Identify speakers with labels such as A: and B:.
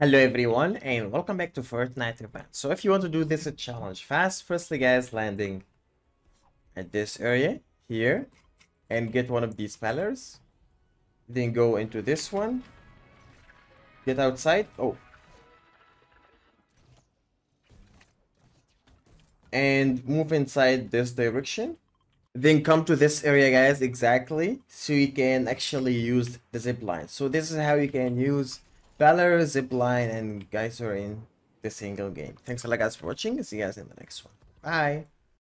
A: Hello everyone and welcome back to Fortnite event. So if you want to do this a challenge fast, firstly guys landing at this area here and get one of these pillars. Then go into this one. Get outside. Oh. And move inside this direction. Then come to this area guys exactly so you can actually use the zip line. So this is how you can use Baller, Zipline, and geyser in the single game. Thanks a lot guys for watching. See you guys in the next one. Bye.